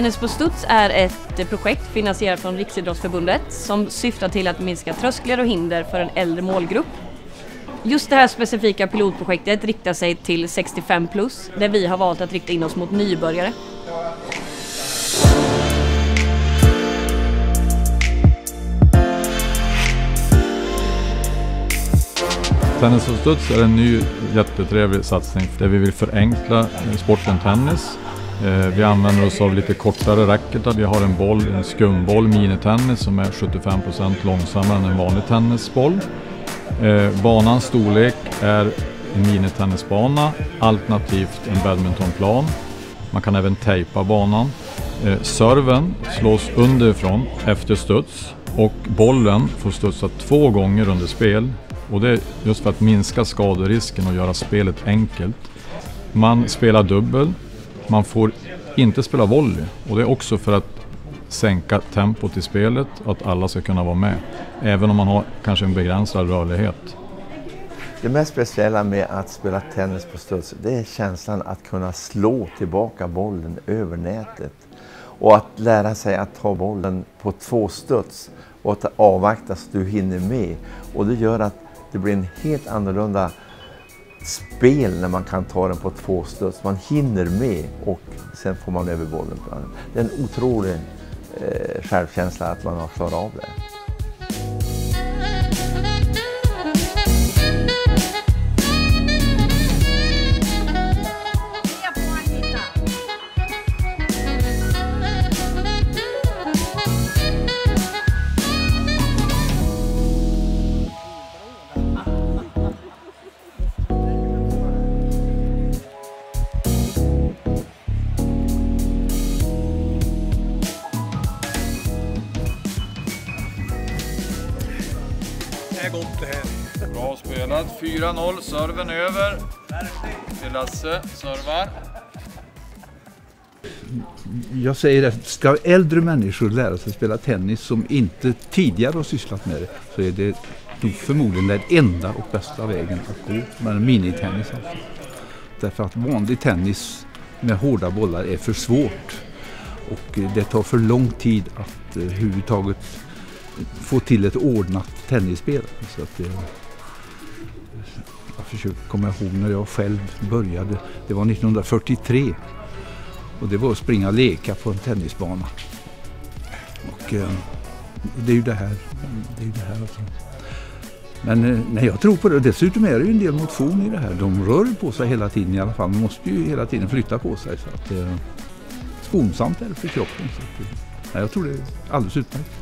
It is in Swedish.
Tennis på studs är ett projekt finansierat från Riksidrottsförbundet som syftar till att minska trösklar och hinder för en äldre målgrupp. Just det här specifika pilotprojektet riktar sig till 65 plus där vi har valt att rikta in oss mot nybörjare. Tennis och studs är en ny jättetrevlig satsning där vi vill förenkla sporten tennis. Eh, vi använder oss av lite kortare racketar. Vi har en boll, en skumboll, minitennis som är 75% långsammare än en vanlig tennisboll. Eh, banans storlek är en minitennisbana alternativt en badmintonplan. Man kan även tejpa banan. Eh, serven slås underifrån efter studs och bollen får studsa två gånger under spel och det är just för att minska skaderisken och göra spelet enkelt. Man spelar dubbel, man får inte spela volley och det är också för att sänka tempot i spelet och att alla ska kunna vara med. Även om man har kanske en begränsad rörlighet. Det mest speciella med att spela tennis på studs det är känslan att kunna slå tillbaka bollen över nätet. Och att lära sig att ta bollen på två studs och att avvakta så du hinner med. Och det gör att det blir en helt annorlunda spel när man kan ta den på två studs. Man hinner med och sen får man över bollen. Det är en otrolig eh, självkänsla att man har klarat av det. Det är gott det här. Bra spelat. 4-0. Serven över. Till Lasse. Servar. Jag säger att ska äldre människor lära sig spela tennis som inte tidigare har sysslat med det så är det nog förmodligen den enda och bästa vägen att gå. Men minitennis alltså. Därför att vanlig tennis med hårda bollar är för svårt. Och eh, det tar för lång tid att eh, överhuvudtaget få till ett ordnat tennisspel. Så att det, jag försöker komma ihåg när jag själv började. Det var 1943. Och det var att springa och leka på en tennisbana. Och eh, det är ju det här. Det är ju det här alltså. Men eh, nej, jag tror på det. Dessutom är det ju en del motion i det här. De rör på sig hela tiden i alla fall. Man måste ju hela tiden flytta på sig. Så att, eh, skonsamt är det för kroppen. Så att, eh, nej, jag tror det är alldeles utmärkt.